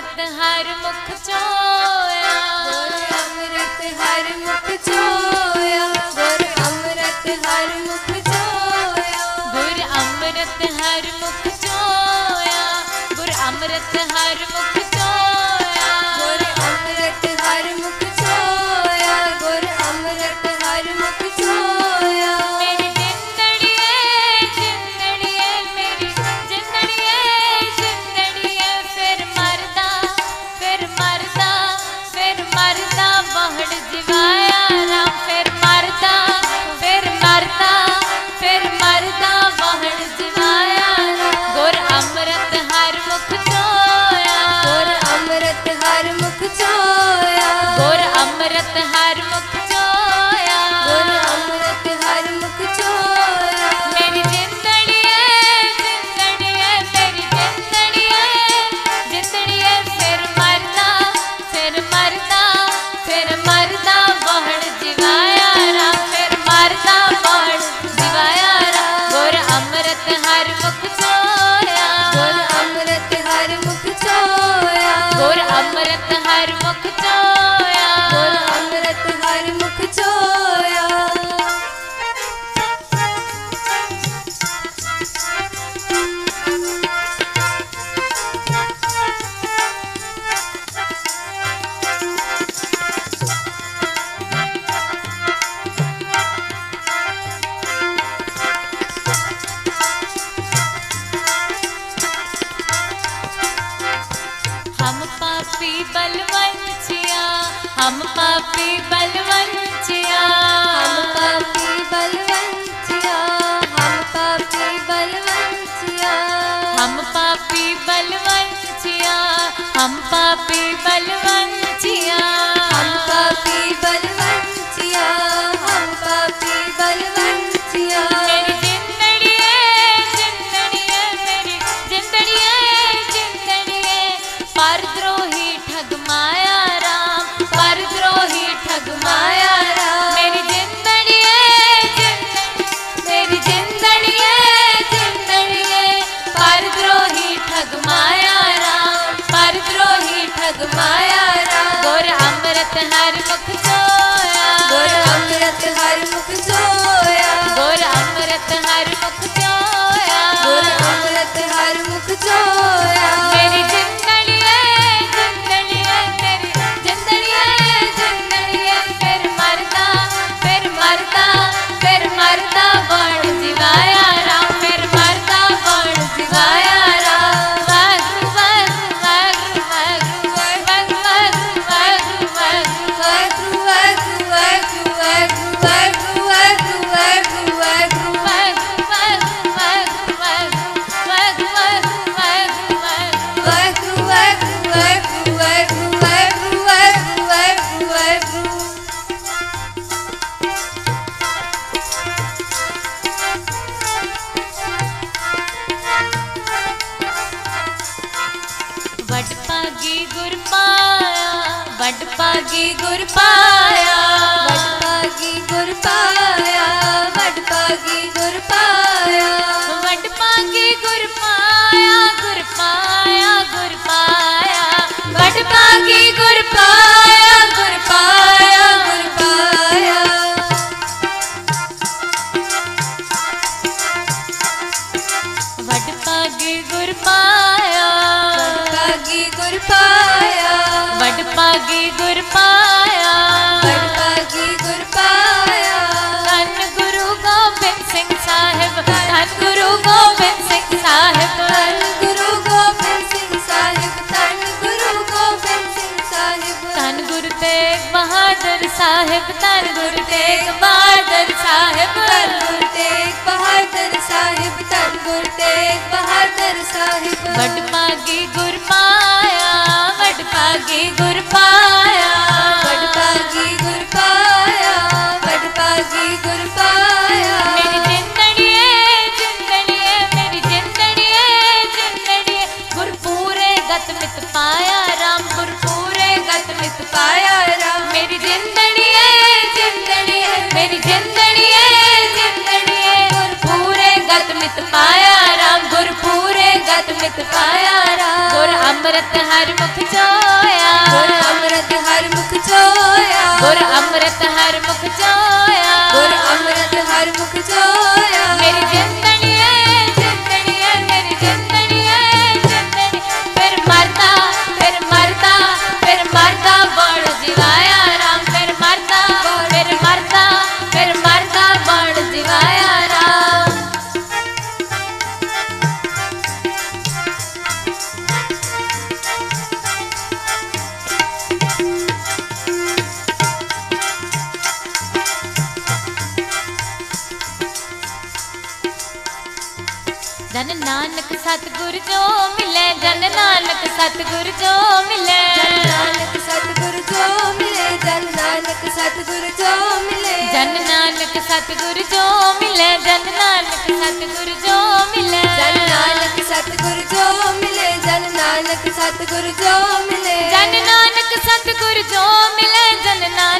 मत हर मुख चो pump up, हर मुख ਵਡਭਾਗੀ ਗੁਰ ਪਾਇਆ। ਵਡਭਾਗੀ ਗੁਰ ਪਾਇਆ। ਵਡਭਾਗੀ ਗੁਰ ਪਾਇਆ। तेग बहादुर साहेब तन गुरु तेग बहादुर साहेब तन गुरु तेग बहादुर साहिब। वट मागी गुर पाया वट मागी गुर पाया अमृत हर मुख जोया। अमृत हर मुख जोया। ਜਨ ਨਾਨਕ ਸਤਗੁਰ ਜੋ ਮਿਲੇ ਜਨ ਨਾਨਕ ਸਤਗੁਰ ਜੋ ਮਿਲੇ। ਜਨ ਨਾਨਕ ਸਤਗੁਰ ਜੋ ਮਿਲੇ ਜਨ ਨਾਨਕ ਸਤਗੁਰ ਜੋ ਮਿਲੇ। ਜਨ ਨਾਨਕ ਸਤਗੁਰ ਜੋ ਮਿਲੇ ਜਨ ਨਾਨਕ ਸਤਗੁਰ ਜੋ ਮਿਲੇ। ਜਨ ਨਾਨਕ ਸਤਗੁਰ ਜੋ ਮਿਲੇ ਜਨ ਨਾਨਕ ਸਤਗੁਰ ਜੋ ਮਿਲੇ। ਜਨ ਨਾਨਕ ਸਤਗੁਰ ਜੋ ਮਿਲੇ ਜਨ ਨਾਨਕ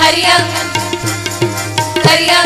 हरिया हरिया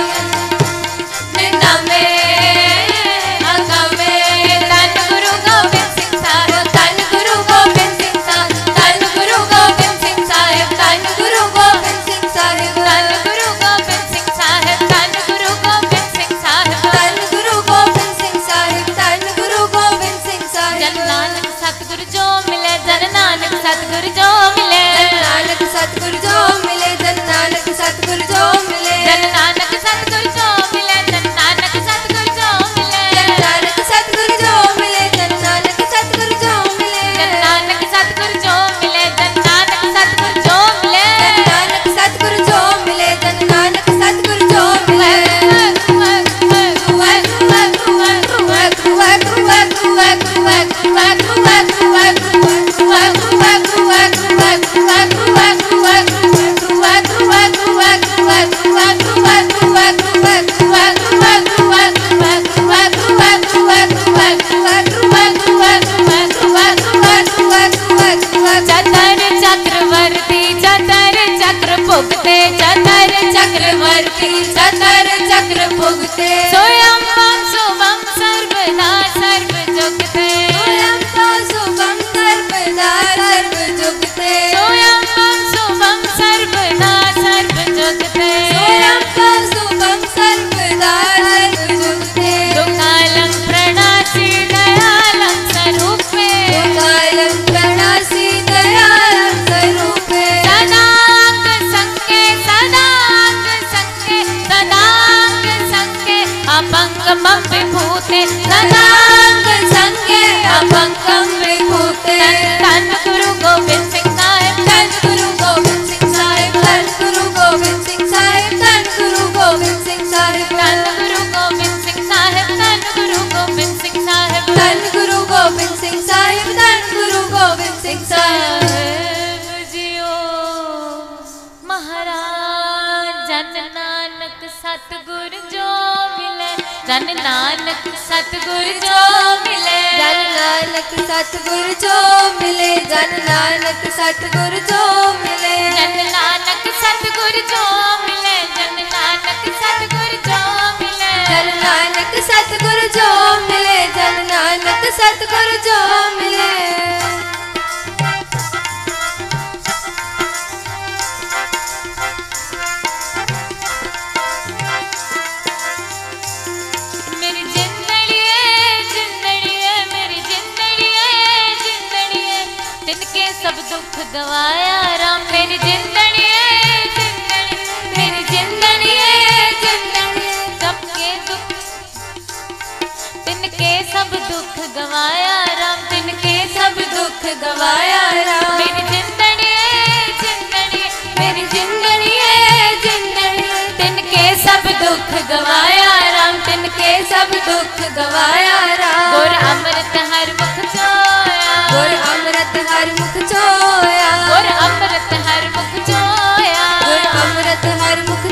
अपङ्कमं विभूते नगाङ्गसङ्गे अपङ्कं विभूते जन नानक सतगुर जो मिले जन नानक सतगुर जो मिले जन नानक सतगुर जो मिले जन नानक सतगुर जो मिले जन नानक सतगुर जो मिले जन नानक सतगुरु जो मिले जन नानक सतगुरु जो मिले गवाया राम मेरी जिंदड़ी मेरी जिंदड़ी सबके दुख। तिनके सब दुख गवाया राम तिनके सब दुख गवाया राम। मेरी जिंदड़ी है मेरी जिंदड़ी है तिनके सब दुख गवाया राम तिनके सब दुख गवाया राम। और अमृत हर मुख जोया और अमृत हर मुख जोया और अमृत हर मुख जोया और अमृत हर मुख